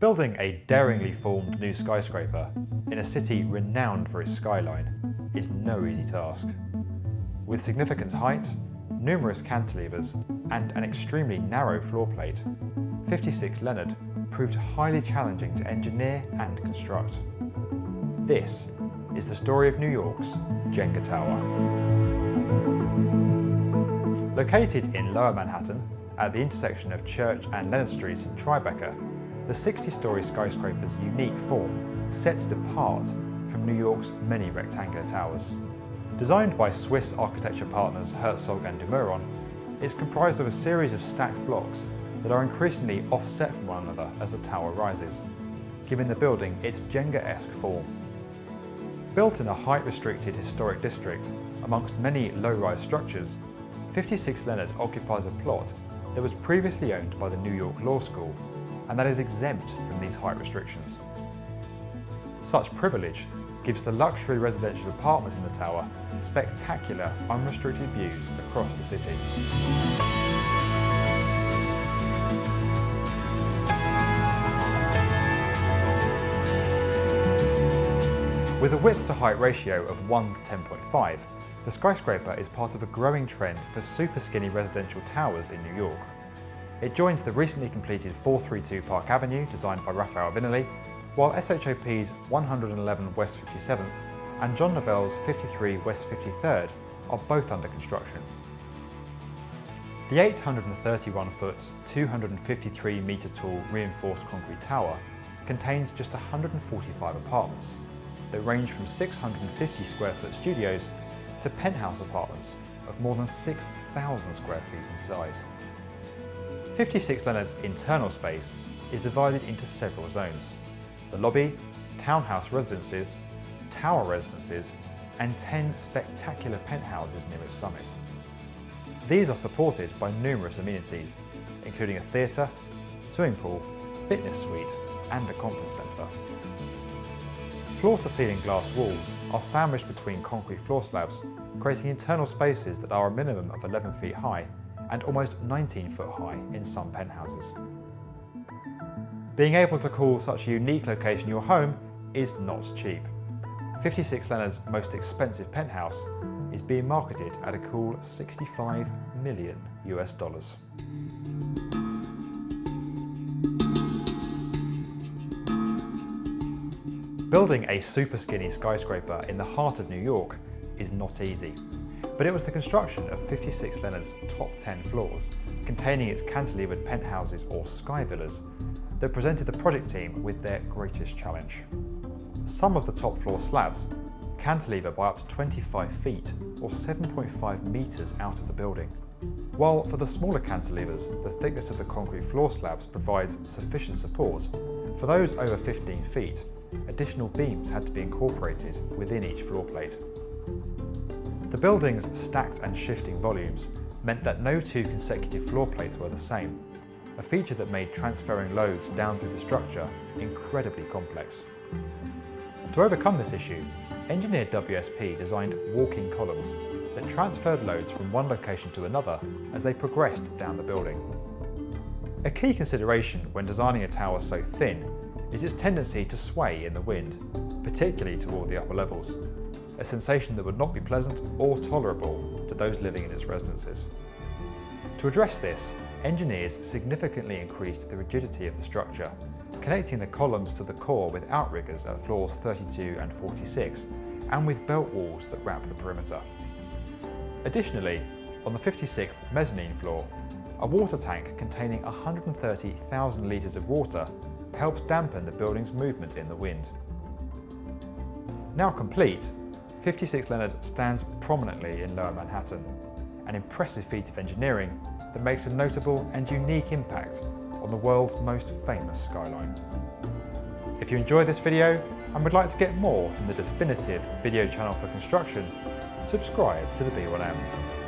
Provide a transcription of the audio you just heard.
Building a daringly formed new mm-hmm. skyscraper in a city renowned for its skyline is no easy task. With significant height, numerous cantilevers, and an extremely narrow floor plate, 56 Leonard proved highly challenging to engineer and construct. This is the story of New York's Jenga Tower. Located in Lower Manhattan, at the intersection of Church and Leonard Streets in Tribeca, the 60-storey skyscraper's unique form sets it apart from New York's many rectangular towers. Designed by Swiss architecture partners Herzog and de Meuron, it's comprised of a series of stacked blocks that are increasingly offset from one another as the tower rises, giving the building its Jenga-esque form. Built in a height-restricted historic district amongst many low-rise structures, 56 Leonard occupies a plot that was previously owned by the New York Law School and that is exempt from these height restrictions. Such privilege gives the luxury residential apartments in the tower spectacular unrestricted views across the city. With a width to height ratio of 1 to 10.5, the skyscraper is part of a growing trend for super skinny residential towers in New York. It joins the recently completed 432 Park Avenue, designed by Rafael Viñoly, while SHOP's 111 West 57th and Jean Nouvel's 53 West 53rd are both under construction. The 831 foot, 253 metre tall reinforced concrete tower contains just 145 apartments that range from 650 square foot studios to penthouse apartments of more than 6,000 square feet in size. 56 Leonard's internal space is divided into several zones. The lobby, townhouse residences, tower residences, and 10 spectacular penthouses near its summit. These are supported by numerous amenities, including a theatre, swimming pool, fitness suite, and a conference centre. Floor-to-ceiling glass walls are sandwiched between concrete floor slabs, creating internal spaces that are a minimum of 11 feet high and almost 19 foot high in some penthouses. Being able to call such a unique location your home is not cheap. 56 Leonard's most expensive penthouse is being marketed at a cool 65 million US dollars. Building a super skinny skyscraper in the heart of New York is not easy. But it was the construction of 56 Leonard's top 10 floors, containing its cantilevered penthouses or sky villas, that presented the project team with their greatest challenge. Some of the top floor slabs cantilever by up to 25 feet or 7.5 metres out of the building. While for the smaller cantilevers, the thickness of the concrete floor slabs provides sufficient support, for those over 15 feet, additional beams had to be incorporated within each floor plate. The building's stacked and shifting volumes meant that no two consecutive floor plates were the same, a feature that made transferring loads down through the structure incredibly complex. To overcome this issue, engineer WSP designed walking columns that transferred loads from one location to another as they progressed down the building. A key consideration when designing a tower so thin is its tendency to sway in the wind, particularly toward the upper levels, a sensation that would not be pleasant or tolerable to those living in its residences. To address this, engineers significantly increased the rigidity of the structure, connecting the columns to the core with outriggers at floors 32 and 46, and with belt walls that wrap the perimeter. Additionally, on the 56th mezzanine floor, a water tank containing 130,000 litres of water helps dampen the building's movement in the wind. Now complete, 56 Leonard stands prominently in Lower Manhattan, an impressive feat of engineering that makes a notable and unique impact on the world's most famous skyline. If you enjoyed this video and would like to get more from the definitive video channel for construction, subscribe to the B1M.